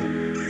hotel is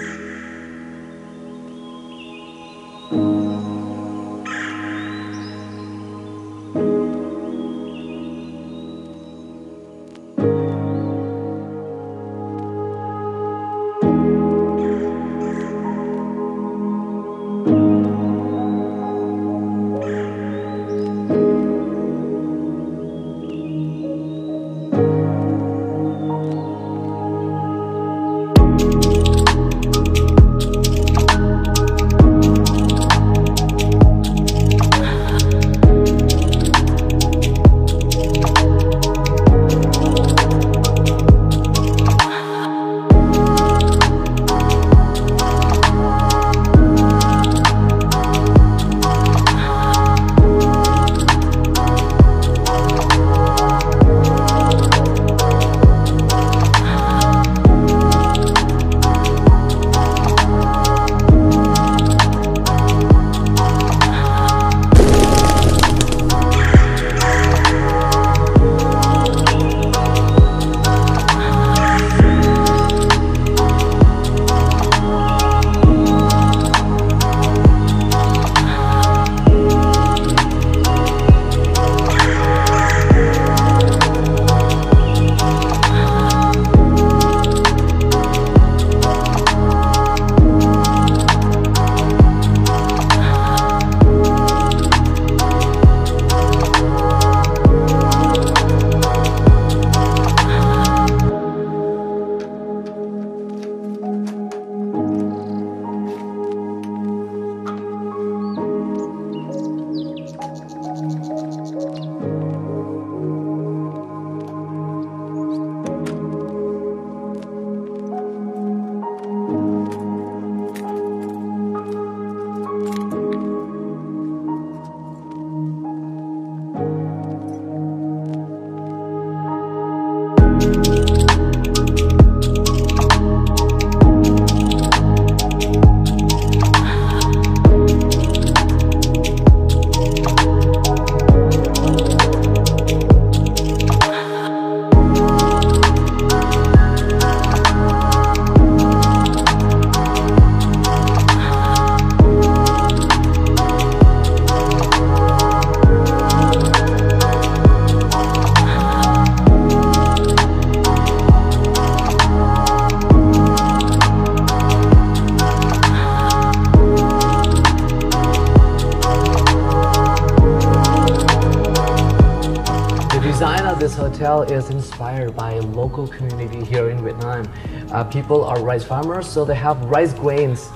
inspired by a local community here in Vietnam. Uh, people are rice farmers, so they have rice grains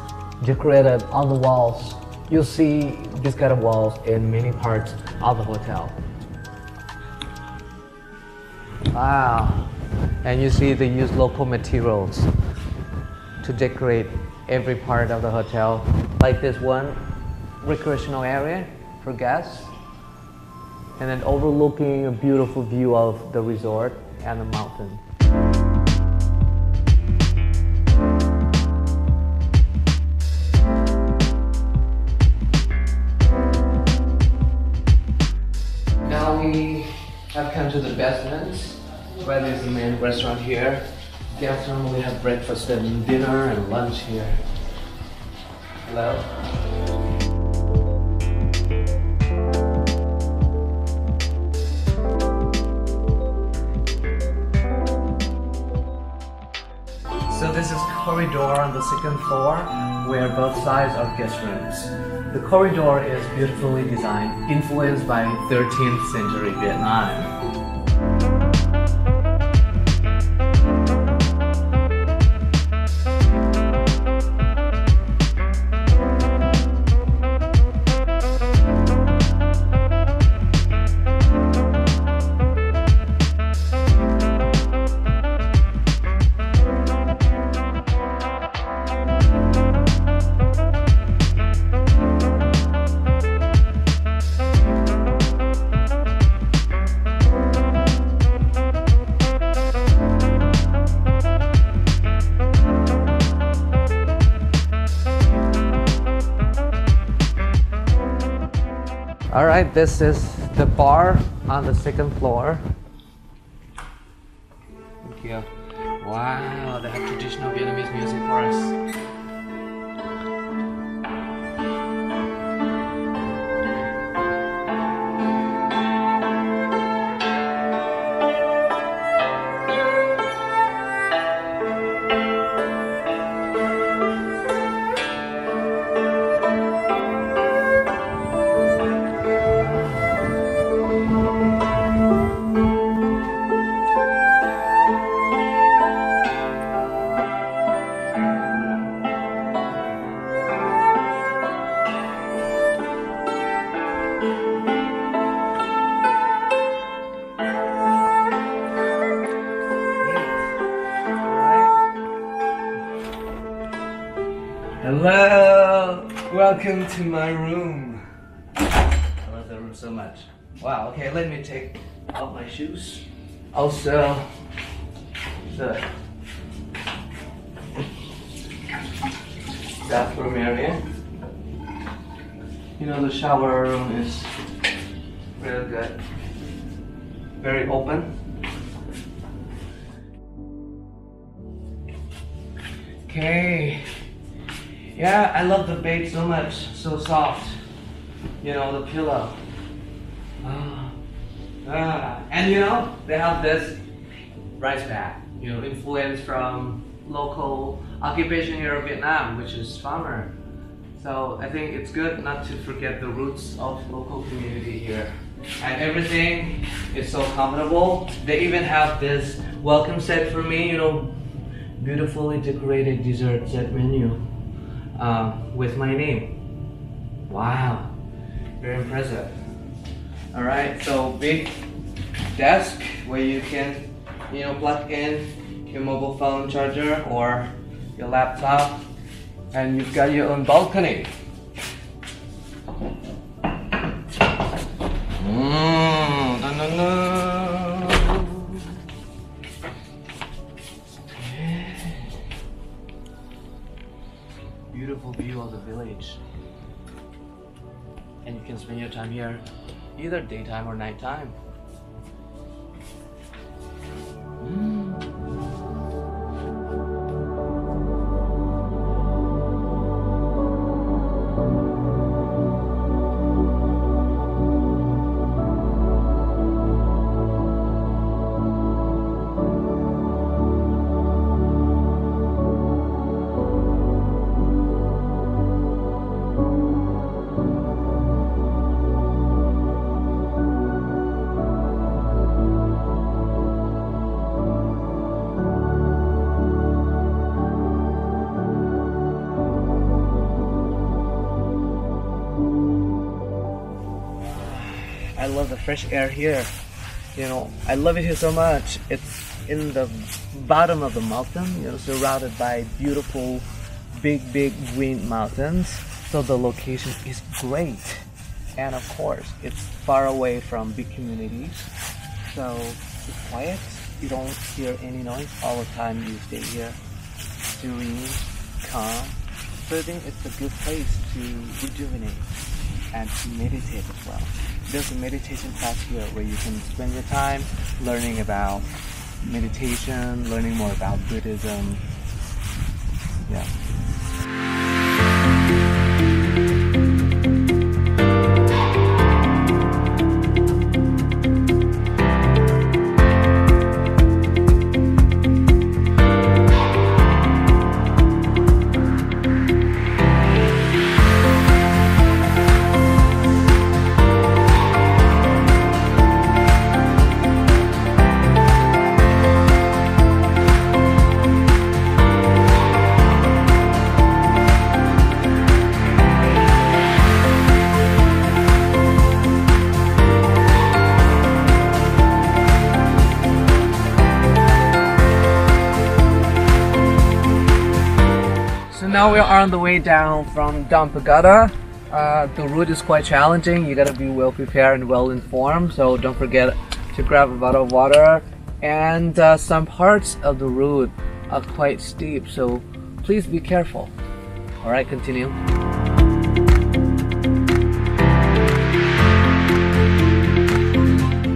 decorated on the walls. You'll see this kind of walls in many parts of the hotel. Wow. And you see they use local materials to decorate every part of the hotel. Like this one recreational area for guests and then overlooking a beautiful view of the resort and the mountain. Now we have come to the basement, where there's the main restaurant here. Guests we have breakfast and dinner and lunch here. Hello? Corridor on the second floor where both sides are guest rooms. The corridor is beautifully designed, influenced by 13th century Vietnam. All right, this is the bar on the second floor. Thank you. Wow, they have traditional Vietnamese music for us. Welcome to my room. I love the room so much. Wow, okay, let me take off my shoes. Also, the bathroom area. You know, the shower room is really good. Very open. Okay. Yeah, I love the bed so much. So soft. You know, the pillow. Ah. Ah. And you know, they have this rice bag. You know, influence from local occupation here of Vietnam, which is farmer. So I think it's good not to forget the roots of local community here. And everything is so comfortable. They even have this welcome set for me, you know, beautifully decorated dessert set menu um, with my name. Wow, very impressive. All right, so big desk where you can, you know, plug in your mobile phone charger or your laptop, and you've got your own balcony. Mm, dun. Village. And you can spend your time here either daytime or nighttime. I love the fresh air here. You know, I love it here so much. It's in the bottom of the mountain, you know, surrounded by beautiful, big, big green mountains. So the location is great. And of course, it's far away from big communities. So it's quiet. You don't hear any noise all the time you stay here. Serene, calm. So I think it's a good place to rejuvenate and to meditate as well. There's a meditation class here where you can spend your time learning about meditation, learning more about Buddhism. Yeah. Now we are on the way down from Dam Pagoda. Uh, the route is quite challenging. You gotta be well prepared and well informed. So don't forget to grab a bottle of water. And uh, some parts of the route are quite steep, so please be careful. All right, continue.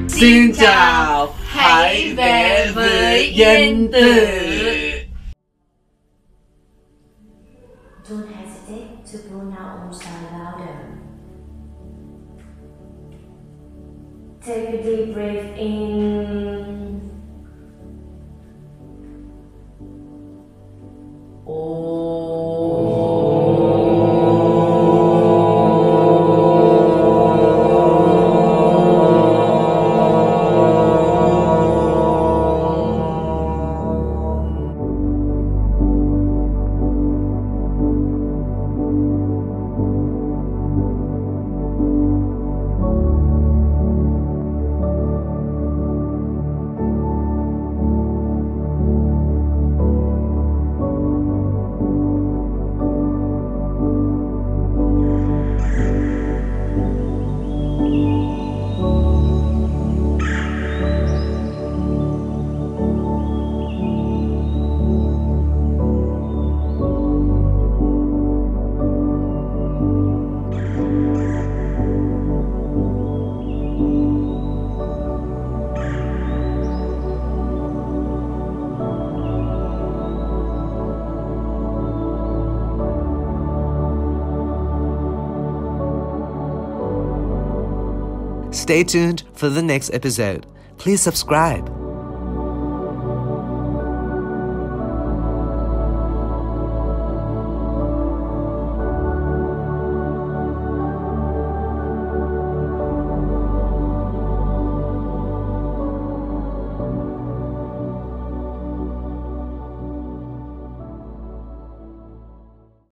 Xin chào, hãy về với danh từ. Stay tuned for the next episode. Please subscribe.